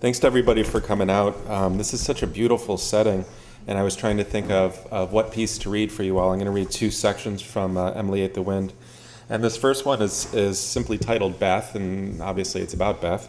Thanks to everybody for coming out. Um, this is such a beautiful setting, and I was trying to think of, of what piece to read for you all. I'm going to read two sections from uh, Emily Ate the Wind. And this first one is, is simply titled Beth, and obviously it's about Beth.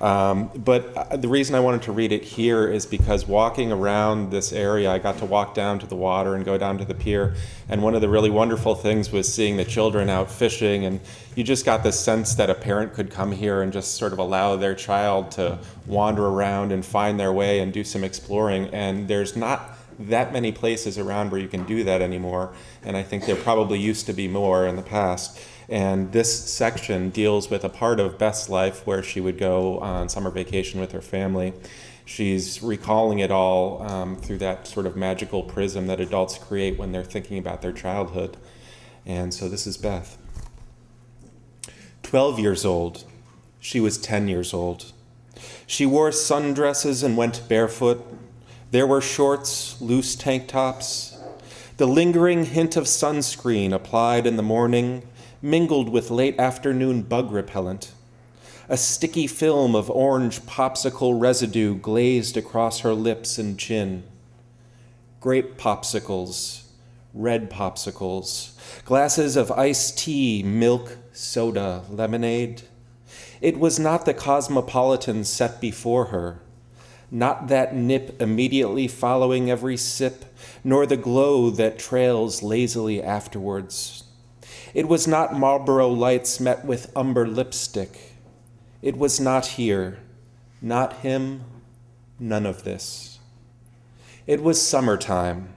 Um, but uh, the reason I wanted to read it here is because walking around this area, I got to walk down to the water and go down to the pier. And one of the really wonderful things was seeing the children out fishing. And you just got this sense that a parent could come here and just sort of allow their child to wander around and find their way and do some exploring. And there's not that many places around where you can do that anymore. And I think there probably used to be more in the past. And this section deals with a part of Beth's life where she would go on summer vacation with her family. She's recalling it all um, through that sort of magical prism that adults create when they're thinking about their childhood. And so this is Beth. 12 years old. She was 10 years old. She wore sundresses and went barefoot. There were shorts, loose tank tops. The lingering hint of sunscreen applied in the morning mingled with late afternoon bug repellent. A sticky film of orange popsicle residue glazed across her lips and chin. Grape popsicles, red popsicles, glasses of iced tea, milk, soda, lemonade. It was not the cosmopolitan set before her, not that nip immediately following every sip, nor the glow that trails lazily afterwards. It was not Marlboro lights met with umber lipstick. It was not here, not him, none of this. It was summertime.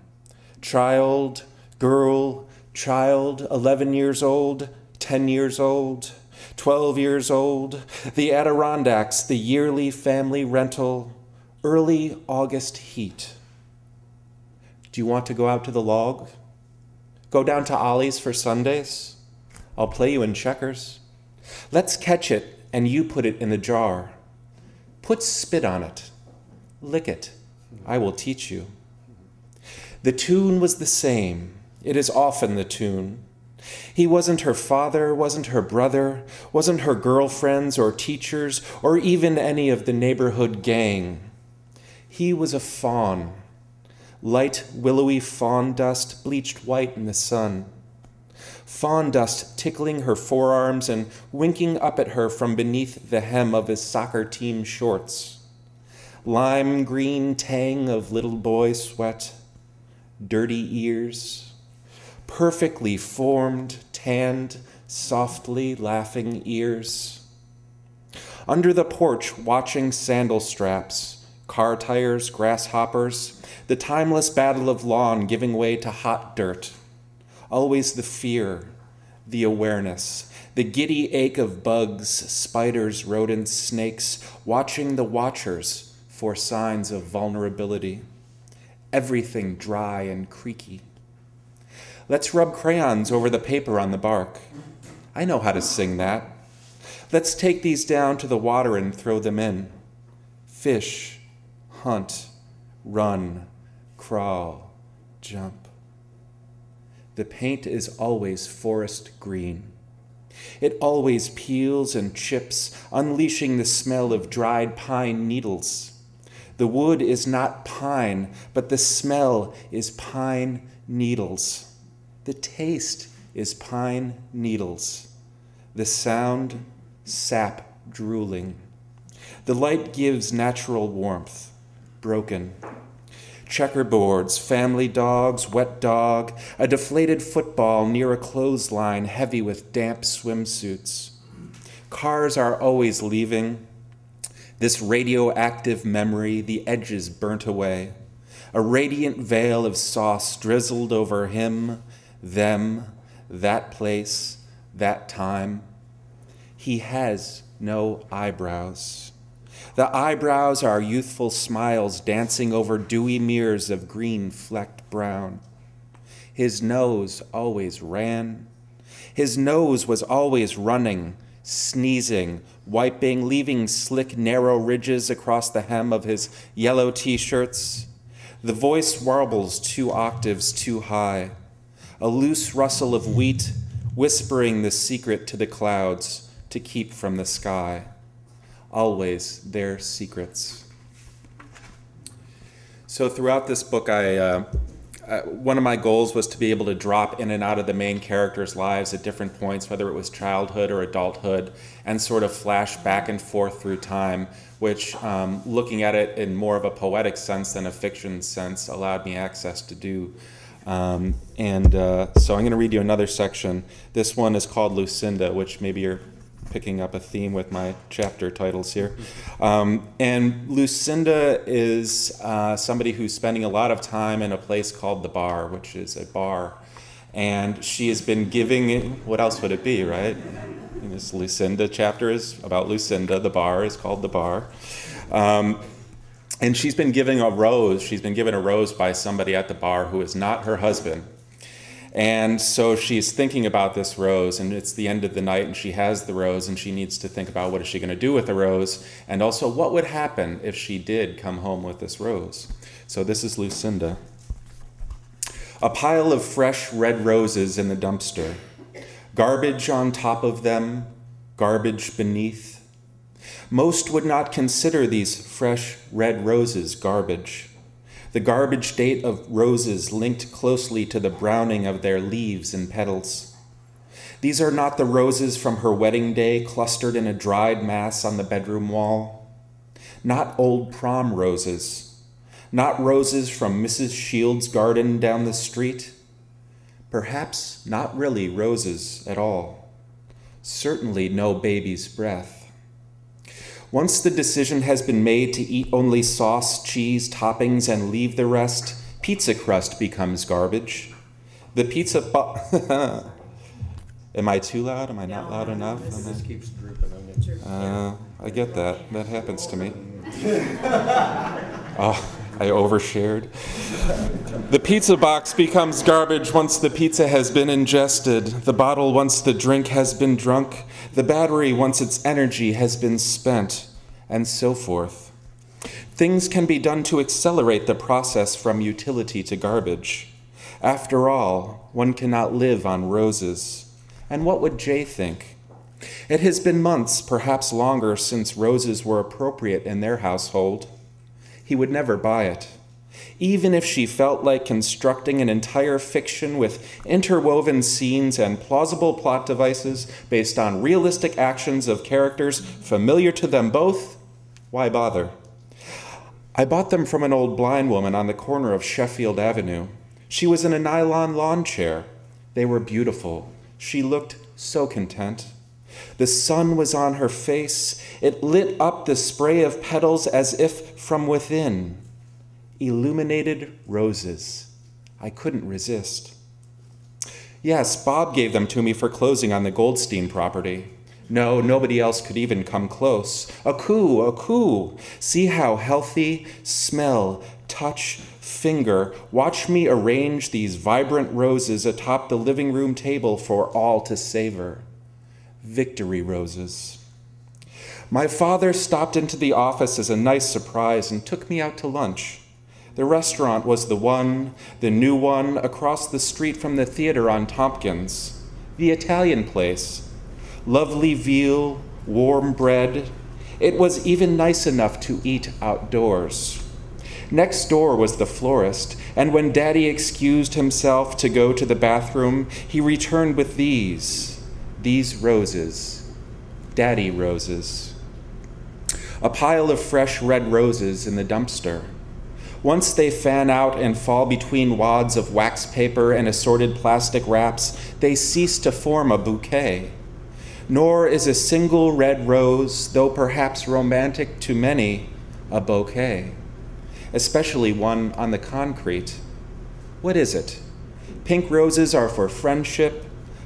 Child, girl, child, 11 years old, 10 years old, 12 years old, the Adirondacks, the yearly family rental, early August heat. Do you want to go out to the log? Go down to Ollie's for sundaes. I'll play you in checkers. Let's catch it and you put it in the jar. Put spit on it. Lick it. I will teach you. The tune was the same. It is often the tune. He wasn't her father, wasn't her brother, wasn't her girlfriends or teachers, or even any of the neighborhood gang. He was a fawn light, willowy fawn dust bleached white in the sun. Fawn dust tickling her forearms and winking up at her from beneath the hem of his soccer team shorts. Lime green tang of little boy sweat, dirty ears, perfectly formed, tanned, softly laughing ears. Under the porch, watching sandal straps, car tires, grasshoppers, the timeless battle of lawn giving way to hot dirt. Always the fear, the awareness, the giddy ache of bugs, spiders, rodents, snakes, watching the watchers for signs of vulnerability. Everything dry and creaky. Let's rub crayons over the paper on the bark. I know how to sing that. Let's take these down to the water and throw them in. Fish, hunt, run, crawl, jump. The paint is always forest green. It always peels and chips, unleashing the smell of dried pine needles. The wood is not pine, but the smell is pine needles. The taste is pine needles. The sound, sap drooling. The light gives natural warmth, broken checkerboards, family dogs, wet dog, a deflated football near a clothesline heavy with damp swimsuits. Cars are always leaving. This radioactive memory, the edges burnt away. A radiant veil of sauce drizzled over him, them, that place, that time. He has no eyebrows. The eyebrows are youthful smiles dancing over dewy mirrors of green flecked brown. His nose always ran. His nose was always running, sneezing, wiping, leaving slick, narrow ridges across the hem of his yellow t shirts. The voice warbles two octaves too high, a loose rustle of wheat whispering the secret to the clouds to keep from the sky always their secrets. So, throughout this book, I, uh, uh, one of my goals was to be able to drop in and out of the main characters' lives at different points, whether it was childhood or adulthood, and sort of flash back and forth through time, which, um, looking at it in more of a poetic sense than a fiction sense, allowed me access to do. Um, and uh, so I'm going to read you another section. This one is called Lucinda, which maybe you're picking up a theme with my chapter titles here. Um, and Lucinda is uh, somebody who's spending a lot of time in a place called the bar, which is a bar. And she has been giving, what else would it be, right? And this Lucinda chapter is about Lucinda. The bar is called the bar. Um, and she's been giving a rose. She's been given a rose by somebody at the bar who is not her husband. And so she's thinking about this rose, and it's the end of the night, and she has the rose, and she needs to think about what is she going to do with the rose, and also what would happen if she did come home with this rose. So this is Lucinda. A pile of fresh red roses in the dumpster, garbage on top of them, garbage beneath. Most would not consider these fresh red roses garbage the garbage date of roses linked closely to the browning of their leaves and petals. These are not the roses from her wedding day clustered in a dried mass on the bedroom wall. Not old prom roses. Not roses from Mrs. Shields' garden down the street. Perhaps not really roses at all. Certainly no baby's breath. Once the decision has been made to eat only sauce, cheese, toppings, and leave the rest, pizza crust becomes garbage. The pizza. Bu- Am I too loud? Am I not loud enough? This just keeps drooping on you. Uh, I get that. That happens to me. oh, I overshared. The pizza box becomes garbage once the pizza has been ingested, the bottle once the drink has been drunk, the battery once its energy has been spent, and so forth. Things can be done to accelerate the process from utility to garbage. After all, one cannot live on roses. And what would Jay think? It has been months, perhaps longer, since roses were appropriate in their household. He would never buy it even if she felt like constructing an entire fiction with interwoven scenes and plausible plot devices based on realistic actions of characters familiar to them both, why bother? I bought them from an old blind woman on the corner of Sheffield Avenue. She was in a nylon lawn chair. They were beautiful. She looked so content. The sun was on her face. It lit up the spray of petals as if from within illuminated roses. I couldn't resist. Yes, Bob gave them to me for closing on the Goldstein property. No, nobody else could even come close. A coup, a coup. See how healthy, smell, touch, finger. Watch me arrange these vibrant roses atop the living room table for all to savor. Victory roses. My father stopped into the office as a nice surprise and took me out to lunch. The restaurant was the one, the new one, across the street from the theater on Tompkins, the Italian place. Lovely veal, warm bread. It was even nice enough to eat outdoors. Next door was the florist, and when Daddy excused himself to go to the bathroom, he returned with these, these roses, Daddy roses. A pile of fresh red roses in the dumpster. Once they fan out and fall between wads of wax paper and assorted plastic wraps, they cease to form a bouquet. Nor is a single red rose, though perhaps romantic to many, a bouquet, especially one on the concrete. What is it? Pink roses are for friendship,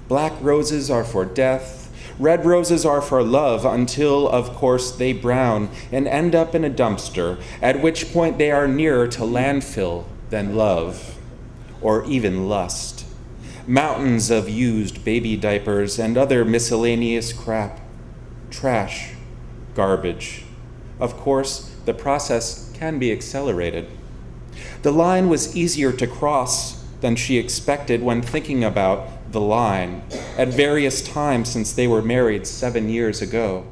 black roses are for death, Red roses are for love until, of course, they brown and end up in a dumpster, at which point they are nearer to landfill than love, or even lust. Mountains of used baby diapers and other miscellaneous crap. Trash. Garbage. Of course, the process can be accelerated. The line was easier to cross than she expected when thinking about the line at various times since they were married seven years ago.